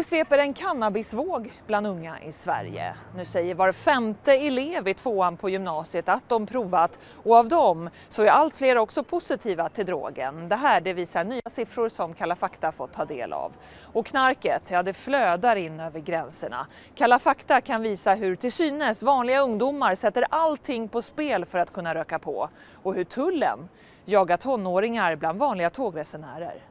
Det sveper en cannabisvåg bland unga i Sverige. Nu säger var femte elev i tvåan på gymnasiet att de provat och av dem så är allt fler också positiva till drogen. Det här det visar nya siffror som Kalla fakta fått ta del av. Och knarket, ja det flödar in över gränserna. Kalla fakta kan visa hur till synes vanliga ungdomar sätter allting på spel för att kunna röka på och hur tullen jagar tonåringar bland vanliga tågresenärer.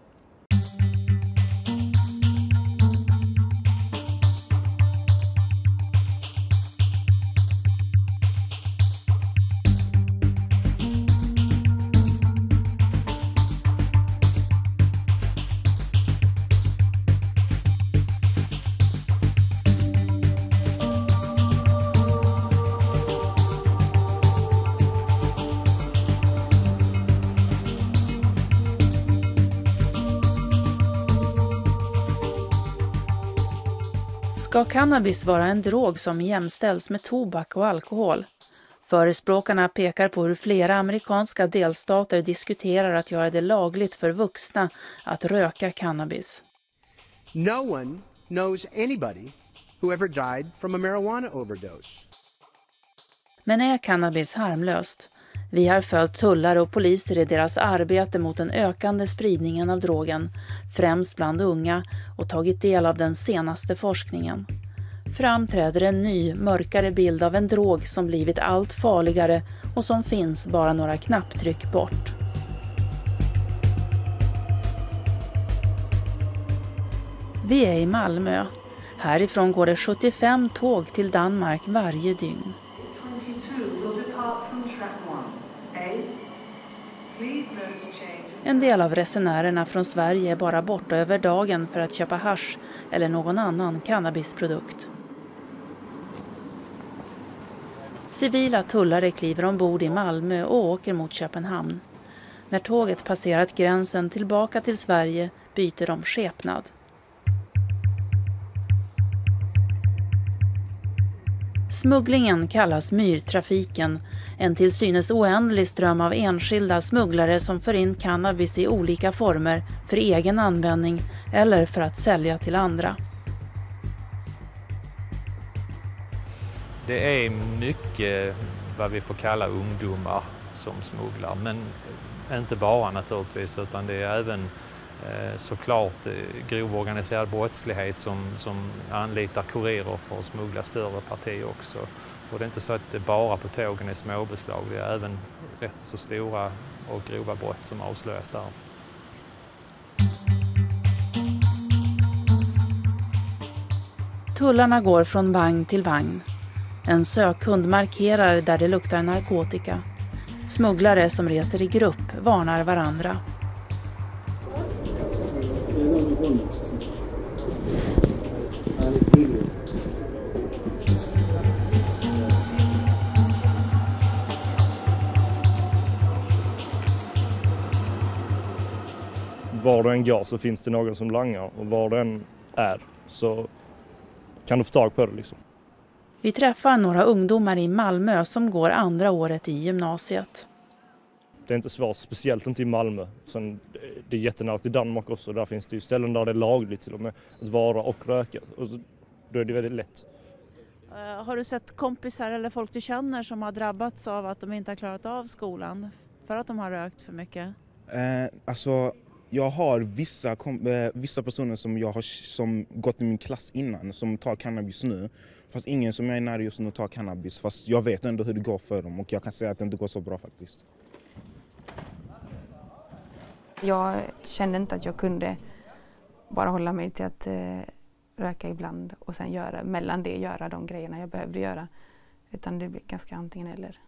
Ska cannabis vara en drog som jämställs med tobak och alkohol? Förespråkarna pekar på hur flera amerikanska delstater diskuterar att göra det lagligt för vuxna att röka cannabis. No one knows anybody who ever died from a marijuana overdose. Men är cannabis harmlöst? Vi har följt tullare och poliser i deras arbete mot den ökande spridningen av drogen, främst bland unga, och tagit del av den senaste forskningen. Fram träder en ny, mörkare bild av en drog som blivit allt farligare och som finns bara några knapptryck bort. Vi är i Malmö. Härifrån går det 75 tåg till Danmark varje dygn. En del av resenärerna från Sverige är bara borta över dagen för att köpa hash eller någon annan cannabisprodukt. Civila tullare kliver ombord i Malmö och åker mot Köpenhamn. När tåget passerat gränsen tillbaka till Sverige byter de skepnad. Smugglingen kallas myrtrafiken, en till synes oändlig ström av enskilda smugglare som för in cannabis i olika former för egen användning eller för att sälja till andra. Det är mycket vad vi får kalla ungdomar som smugglar, men inte bara naturligtvis utan det är även Eh, såklart eh, grov organiserad brottslighet som, som anlitar kurirer för att smuggla större partier också. Och det är inte så att det bara på tågen är småbeslag, det är även rätt så stora och grova brott som avslöjas där. Tullarna går från vagn till vagn. En sökhund markerar där det luktar narkotika. Smugglare som reser i grupp varnar varandra. Var du än går så finns det någon som langar och var du än är så kan du få tag på det liksom. Vi träffar några ungdomar i Malmö som går andra året i gymnasiet. Det är inte svårt, speciellt inte i Malmö. Sen, det är jättenära till Danmark också. Där finns det ju ställen där det är lagligt till och med att vara och röka. Och då är det väldigt lätt. Uh, har du sett kompisar eller folk du känner som har drabbats av att de inte har klarat av skolan för att de har rökt för mycket? Uh, alltså, jag har vissa, uh, vissa personer som jag har som gått i min klass innan som tar cannabis nu. Fast ingen som jag är nära just nu tar cannabis. Fast jag vet ändå hur det går för dem och jag kan säga att det inte går så bra faktiskt. Jag kände inte att jag kunde bara hålla mig till att eh, röka ibland och sen göra, mellan det göra de grejerna jag behövde göra. Utan det blev ganska antingen eller.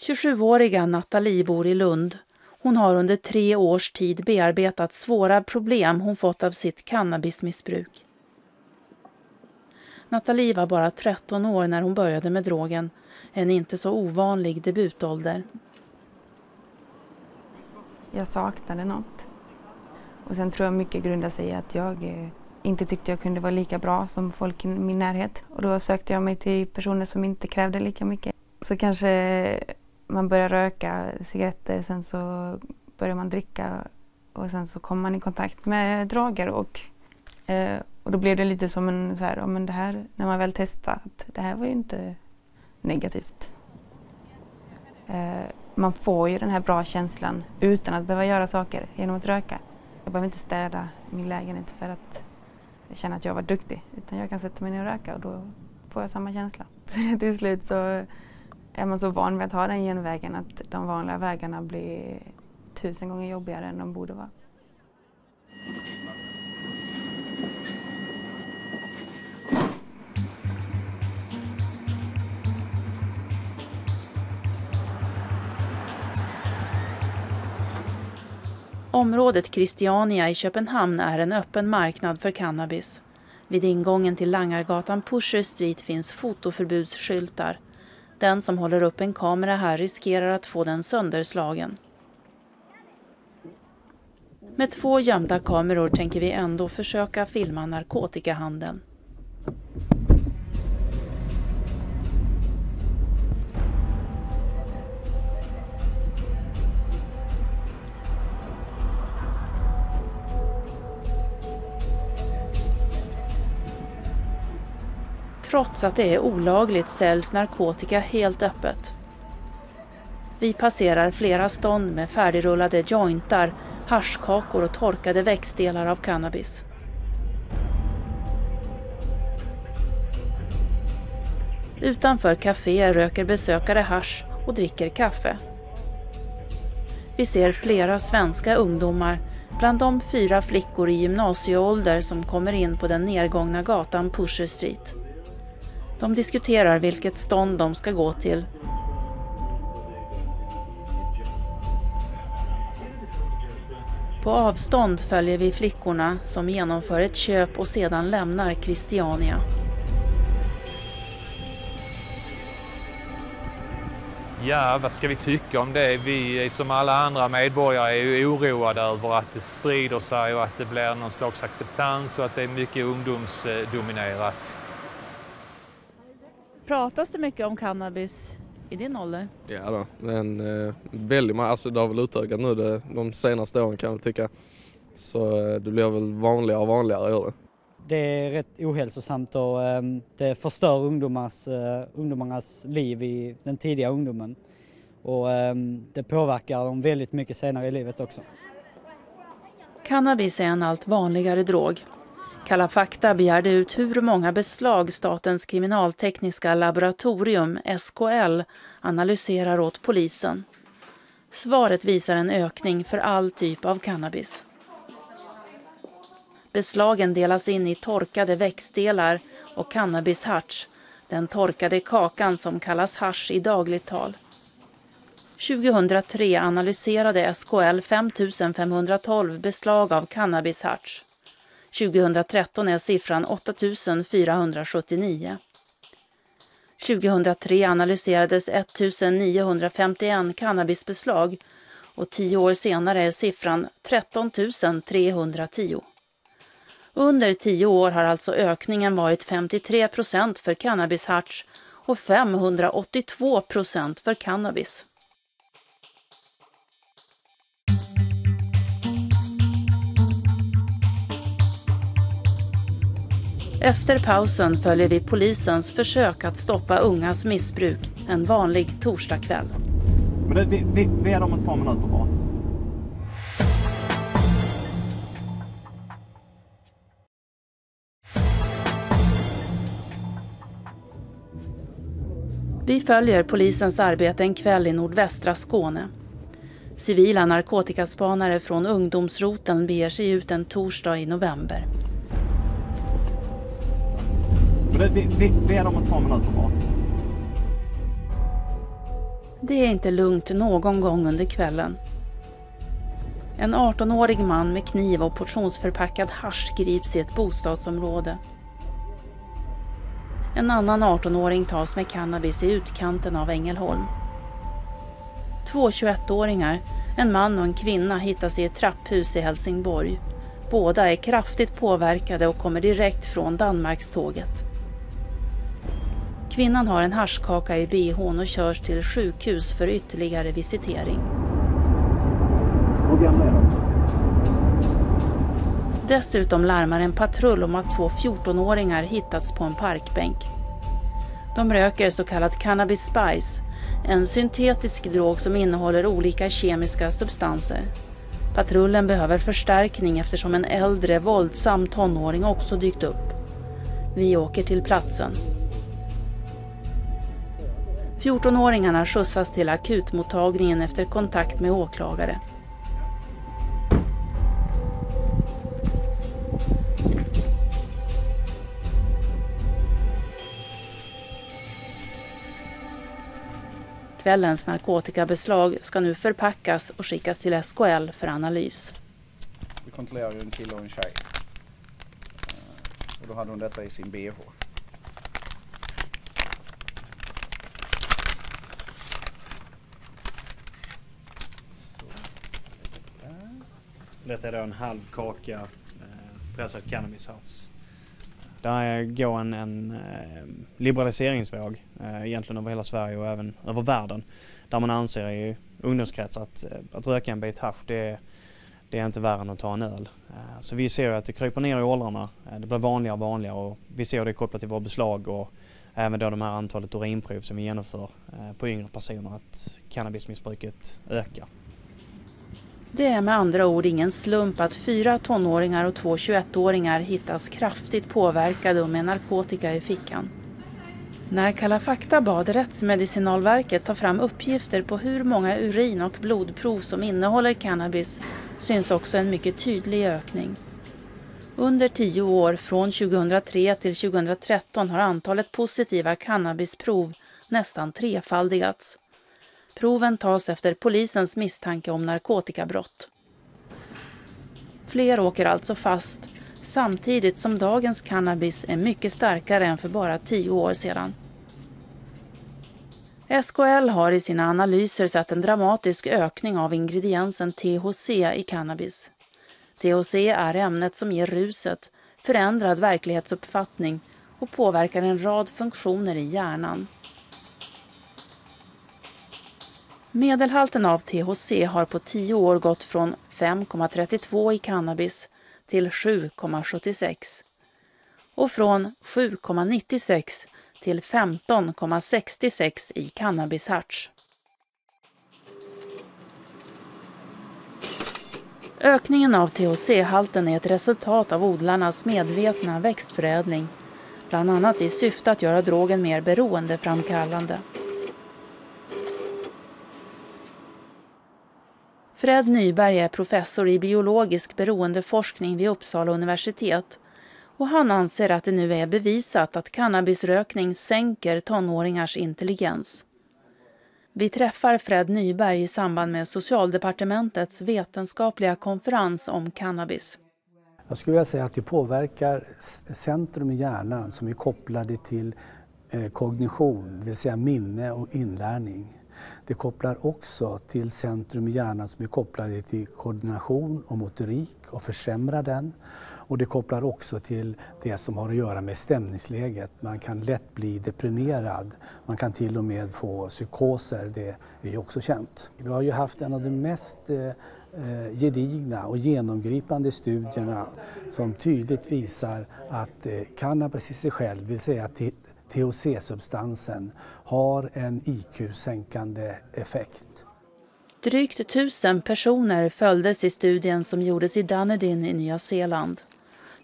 27-åriga Nathalie bor i Lund. Hon har under tre års tid bearbetat svåra problem hon fått av sitt cannabismissbruk. Nathalie var bara 13 år när hon började med drogen, en inte så ovanlig debutålder jag saknade något. Och sen tror jag mycket grundar sig i att jag eh, inte tyckte jag kunde vara lika bra som folk i min närhet. Och då sökte jag mig till personer som inte krävde lika mycket. Så kanske man börjar röka cigaretter, sen så börjar man dricka och sen så kommer man i kontakt med droger och, eh, Och då blev det lite som en så här, ja men det här, när man väl testat, det här var ju inte negativt. Eh, man får ju den här bra känslan utan att behöva göra saker genom att röka. Jag behöver inte städa min lägenhet för att jag känner att jag var duktig utan jag kan sätta mig ner och röka och då får jag samma känsla. Till slut så är man så van vid att ha den genvägen att de vanliga vägarna blir tusen gånger jobbigare än de borde vara. Området Christiania i Köpenhamn är en öppen marknad för cannabis. Vid ingången till Langargatan Pusher Street finns fotoförbudsskyltar. Den som håller upp en kamera här riskerar att få den sönderslagen. Med två gömda kameror tänker vi ändå försöka filma narkotikahandeln. Trots att det är olagligt säljs narkotika helt öppet. Vi passerar flera stånd med färdigrullade jointar, haschkakor och torkade växtdelar av cannabis. Utanför kaféer röker besökare hasch och dricker kaffe. Vi ser flera svenska ungdomar, bland dem fyra flickor i gymnasieålder som kommer in på den nedgångna gatan Pusher Street. De diskuterar vilket stånd de ska gå till. På avstånd följer vi flickorna som genomför ett köp och sedan lämnar Christiania. Ja, vad ska vi tycka om det? Vi som alla andra medborgare är ju oroade över att det sprider sig och att det blir någon slags acceptans och att det är mycket ungdomsdominerat. Pratas det mycket om cannabis i din ålder? Ja då, men eh, väldigt alltså det har väl utökat nu det, de senaste åren kan jag tycka. Så eh, det blir väl vanligare och vanligare göra det. Det är rätt ohälsosamt och eh, det förstör ungdomars, eh, ungdomarnas liv i den tidiga ungdomen. Och eh, det påverkar dem väldigt mycket senare i livet också. Cannabis är en allt vanligare drog. Kalla fakta begärde ut hur många beslag Statens kriminaltekniska laboratorium, SKL, analyserar åt polisen. Svaret visar en ökning för all typ av cannabis. Beslagen delas in i torkade växtdelar och cannabisharts, den torkade kakan som kallas hash i dagligt tal. 2003 analyserade SKL 5 512 beslag av cannabisharts. 2013 är siffran 8 479. 2003 analyserades 1 951 cannabisbeslag och tio år senare är siffran 13 310. Under tio år har alltså ökningen varit 53 procent för cannabisharts och 582 procent för cannabis. Efter pausen följer vi polisens försök att stoppa ungas missbruk en vanlig torsdagkväll. Men vi, vi, vi är om ett par minuter bara. Vi följer polisens arbete en kväll i nordvästra Skåne. Civila narkotikaspanare från ungdomsroten beger sig ut en torsdag i november. Men vi, vi, vi är om ett par minuter bara. Det är inte lugnt någon gång under kvällen. En 18-årig man med kniv och portionsförpackad hasch grips i ett bostadsområde. En annan 18-åring tas med cannabis i utkanten av Ängelholm. Två 21-åringar, en man och en kvinna, hittas i ett trapphus i Helsingborg. Båda är kraftigt påverkade och kommer direkt från Danmarkståget. Kvinnan har en haschkaka i bhn och körs till sjukhus för ytterligare visitering. Dessutom larmar en patrull om att två 14-åringar hittats på en parkbänk. De röker så kallad cannabis spice, en syntetisk drog som innehåller olika kemiska substanser. Patrullen behöver förstärkning eftersom en äldre våldsam tonåring också dykt upp. Vi åker till platsen. 14-åringarna skjutsas till akutmottagningen efter kontakt med åklagare. Kvällens narkotikabeslag ska nu förpackas och skickas till SKL för analys. Vi kontrollerar ju en kille och en tjej. Eh, och då hade hon detta i sin bh. Detta är då en halv kaka eh, pressad cannabisharts. Där går en, en eh, liberaliseringsvåg eh, egentligen över hela Sverige och även över världen. Där man anser i ungdomskretsar att, eh, att röka en bit hasch det, det är inte värre än att ta en öl. Eh, så vi ser att det kryper ner i åldrarna. Det blir vanligare och vanligare och vi ser det kopplat till våra beslag och även då de här antalet urinprov som vi genomför på yngre personer att cannabismissbruket ökar. Det är med andra ord ingen slump att fyra tonåringar och två 21-åringar hittas kraftigt påverkade och med narkotika i fickan. När Kalla fakta bad Rättsmedicinalverket ta fram uppgifter på hur många urin och blodprov som innehåller cannabis syns också en mycket tydlig ökning. Under tio år, från 2003 till 2013, har antalet positiva cannabisprov nästan trefaldigats. Proven tas efter polisens misstanke om narkotikabrott. Fler åker alltså fast samtidigt som dagens cannabis är mycket starkare än för bara tio år sedan. SKL har i sina analyser sett en dramatisk ökning av ingrediensen THC i cannabis. THC är ämnet som ger ruset, förändrad verklighetsuppfattning och påverkar en rad funktioner i hjärnan. Medelhalten av THC har på tio år gått från 5,32 i cannabis till 7,76 och från 7,96 till 15,66 i cannabisharts. Ökningen av THC-halten är ett resultat av odlarnas medvetna växtförädling, bland annat i syfte att göra drogen mer beroendeframkallande. Fred Nyberg är professor i biologisk beroendeforskning vid Uppsala universitet och han anser att det nu är bevisat att cannabisrökning sänker tonåringars intelligens. Vi träffar Fred Nyberg i samband med Socialdepartementets vetenskapliga konferens om cannabis. Jag skulle vilja säga att det påverkar centrum i hjärnan som är kopplade till eh, kognition, det vill säga minne och inlärning. Det kopplar också till centrum i hjärnan som är kopplade till koordination och motorik och försämrar den. Och det kopplar också till det som har att göra med stämningsläget. Man kan lätt bli deprimerad. Man kan till och med få psykoser, det är ju också känt. Vi har ju haft en av de mest eh, eh gedigna och genomgripande studierna som tydligt visar att eh, cannabis i sig själv, vill säga THC-substansen har en IQ-sänkande effekt. Drygt tusen personer följdes i studien som gjordes i Dunedin i Nya Zeeland.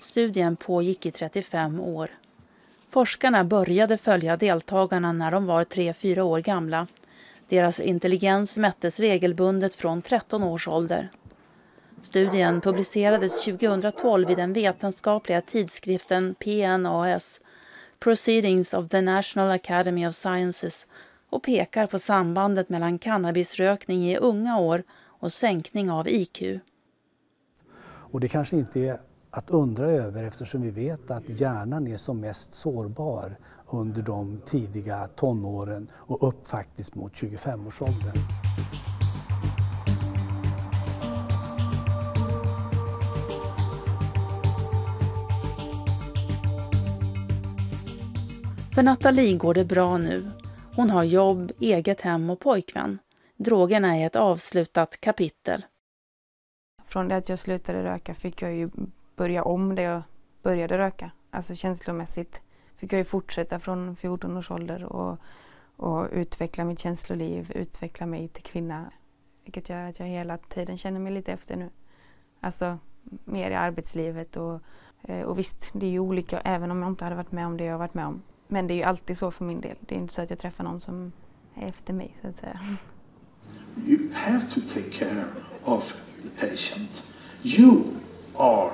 Studien pågick i 35 år. Forskarna började följa deltagarna när de var 3-4 år gamla. Deras intelligens mättes regelbundet från 13 års ålder. Studien publicerades 2012 i den vetenskapliga tidskriften PNAS Proceedings of the National Academy of Sciences och pekar på sambandet mellan cannabisrökning i unga år och sänkning av IQ. Och det kanske inte är att undra över eftersom vi vet att hjärnan är som mest sårbar under de tidiga tonåren och upp faktiskt mot 25-årsåldern. För Nathalie går det bra nu. Hon har jobb, eget hem och pojkvän. Drogerna är ett avslutat kapitel. Från det att jag slutade röka fick jag ju börja om där jag började röka. Alltså känslomässigt fick jag ju fortsätta från 14 års ålder och, och utveckla mitt känsloliv, utveckla mig till kvinna. Vilket gör att jag hela tiden känner mig lite efter nu. Alltså mer i arbetslivet och, eh, och visst, det är ju olika även om jag inte hade varit med om det jag har varit med om. Men det är ju alltid så för min del. Det är inte så att jag träffar någon som är efter mig så att säga. You have to take care of the patient. You are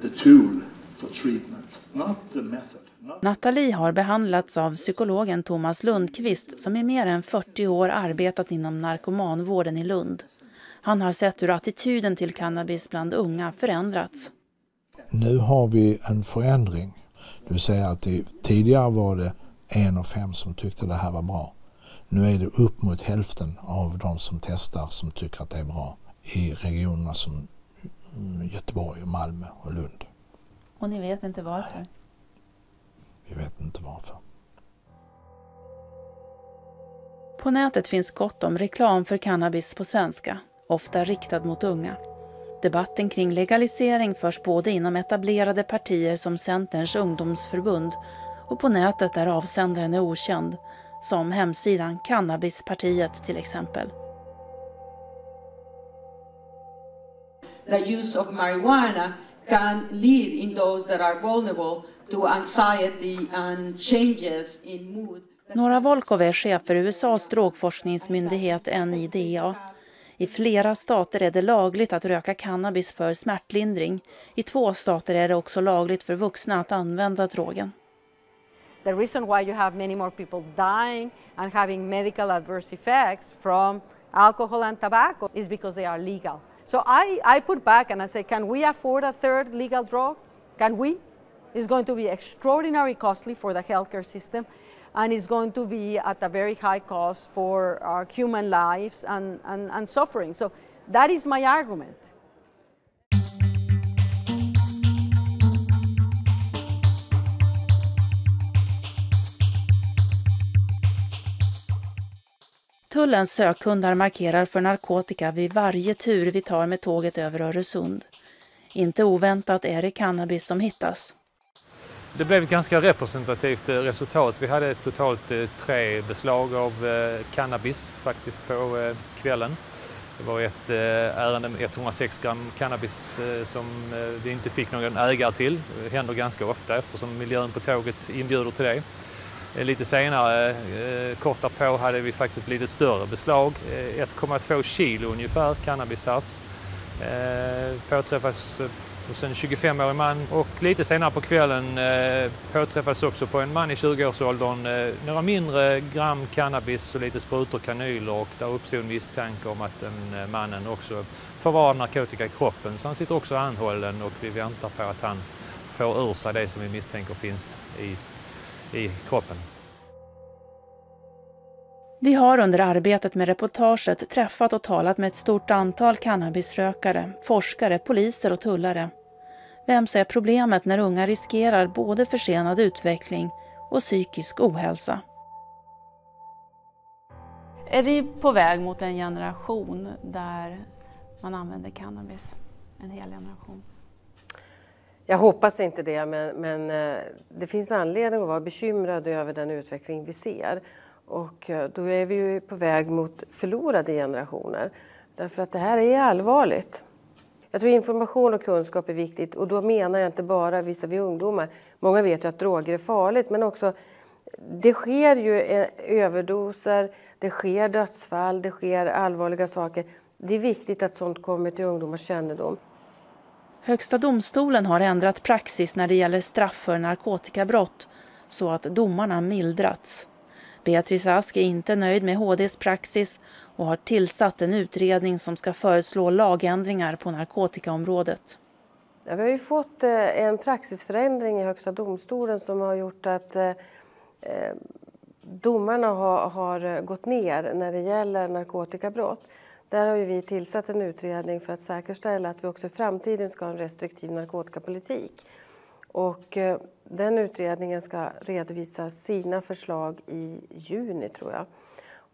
the tool for treatment, not the method. Nathalie har behandlats av psykologen Thomas Lundqvist som i mer än 40 år arbetat inom narkomanvården i Lund. Han har sett hur attityden till cannabis bland unga förändrats. Nu har vi en förändring. Det vill säga att det, tidigare var det en av fem som tyckte det här var bra. Nu är det upp mot hälften av de som testar som tycker att det är bra i regionerna som Göteborg, Malmö och Lund. Och ni vet inte varför? Vi vet inte varför. På nätet finns gott om reklam för cannabis på svenska, ofta riktad mot unga. Debatten kring legalisering förs både inom etablerade partier som Centerns ungdomsförbund och på nätet där avsändaren är okänd, som hemsidan Cannabispartiet till exempel. The use of marijuana can lead in those that are vulnerable to anxiety and changes in mood. Nora Volkov är chef för USAs drogforskningsmyndighet NIDA. I flera stater är det lagligt att röka cannabis för smärtlindring. I två stater är det också lagligt för vuxna att använda drogen. The reason why you have many more people dying and having medical adverse effects from alcohol and tobacco is because they are legal. So I, I put back and I say, can we afford a third legal drug? Can we? It's going to be extraordinarily costly for the healthcare system and it's going to be at a very high cost for our human lives and, and, and suffering. So that is my argument. Tullens sökhundar markerar för narkotika vid varje tur vi tar med tåget över Öresund. Inte oväntat är det cannabis som hittas. Det blev ett ganska representativt eh, resultat. Vi hade totalt eh, tre beslag av eh, cannabis faktiskt på kvällen. Det var ett ärende med 106 gram cannabis som vi inte fick någon ägare till. Det händer ganska ofta eftersom miljön på tåget inbjuder till det. Lite senare, kort därpå, hade vi faktiskt ett lite större beslag. 1,2 kilo ungefär cannabisharts. Påträffas hos en 25-årig man och lite senare på kvällen eh, påträffades också på en man i 20-årsåldern eh, några mindre gram cannabis och lite sprutor, kanyler och där uppstod misstanke om att den eh, mannen också förvarar narkotika i kroppen så han sitter också anhållen och vi väntar på att han får ur sig det som vi misstänker finns i, i kroppen. Vi har under arbetet med reportaget träffat och talat med ett stort antal cannabisrökare, forskare, poliser och tullare. Vems är problemet när unga riskerar både försenad utveckling och psykisk ohälsa? Är vi på väg mot en generation där man använder cannabis? En hel generation? Jag hoppas inte det, men, men eh, det finns anledning att vara bekymrad över den utveckling vi ser. Och eh, då är vi ju på väg mot förlorade generationer. Därför att det här är allvarligt. Jag tror information och kunskap är viktigt och då menar jag inte bara visavi ungdomar. Många vet ju att droger är farligt men också det sker ju eh, överdoser, det sker dödsfall, det sker allvarliga saker. Det är viktigt att sånt kommer till ungdomars kännedom. Högsta domstolen har ändrat praxis när det gäller straff för narkotikabrott så att domarna mildrats. Beatrice Ask är inte nöjd med HDs praxis och har tillsatt en utredning som ska föreslå lagändringar på narkotikaområdet. Ja, vi har ju fått eh, en praxisförändring i Högsta domstolen som har gjort att eh, eh, domarna har, har gått ner när det gäller narkotikabrott. Där har vi tillsatt en utredning för att säkerställa att vi också i framtiden ska ha en restriktiv narkotikapolitik. Och den utredningen ska redovisa sina förslag i juni, tror jag.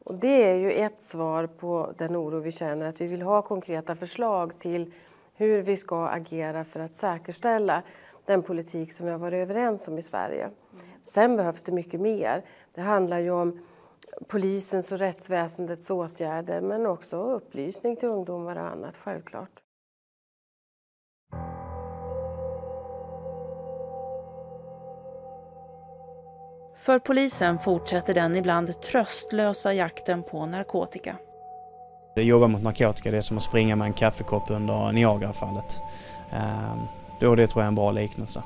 Och det är ju ett svar på den oro vi känner, att vi vill ha konkreta förslag till hur vi ska agera för att säkerställa den politik som vi har varit överens om i Sverige. Sen behövs det mycket mer. Det handlar ju om polisens och rättsväsendets åtgärder men också upplysning till ungdomar och annat, självklart. För polisen fortsätter den ibland tröstlösa jakten på narkotika. Att jobba mot narkotika det är som att springa med en kaffekopp under Niagarafallet. Ehm, då det tror jag är en bra liknelse.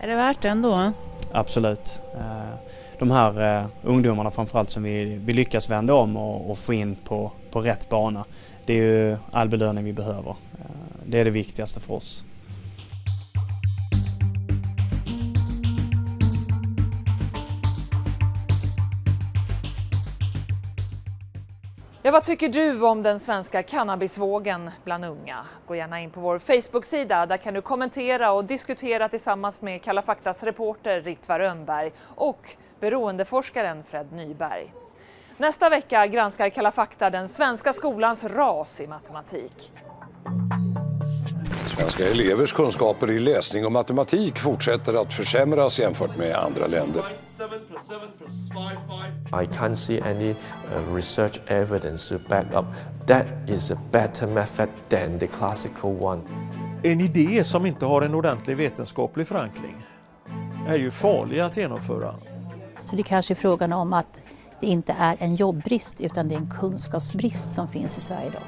Är det värt det ändå? Absolut. Ehm, de här eh, ungdomarna framförallt som vi, vi lyckas vända om och, och få in på, på rätt bana. Det är ju all belöning vi behöver. Ehm, det är det viktigaste för oss. Ja, vad tycker du om den svenska cannabisvågen bland unga? Gå gärna in på vår Facebook-sida. Där kan du kommentera och diskutera tillsammans med Kalla faktas reporter Ritva Rönnberg och beroendeforskaren Fred Nyberg. Nästa vecka granskar Kalla fakta den svenska skolans ras i matematik. Svenska elevers kunskaper i läsning och matematik fortsätter att försämras jämfört med andra länder. I can't see any uh, research evidence to back up that is a better method than the classical one. En idé som inte har en ordentlig vetenskaplig förankring är ju farlig att genomföra. Så det kanske är frågan om att det inte är en jobbbrist utan det är en kunskapsbrist som finns i Sverige idag.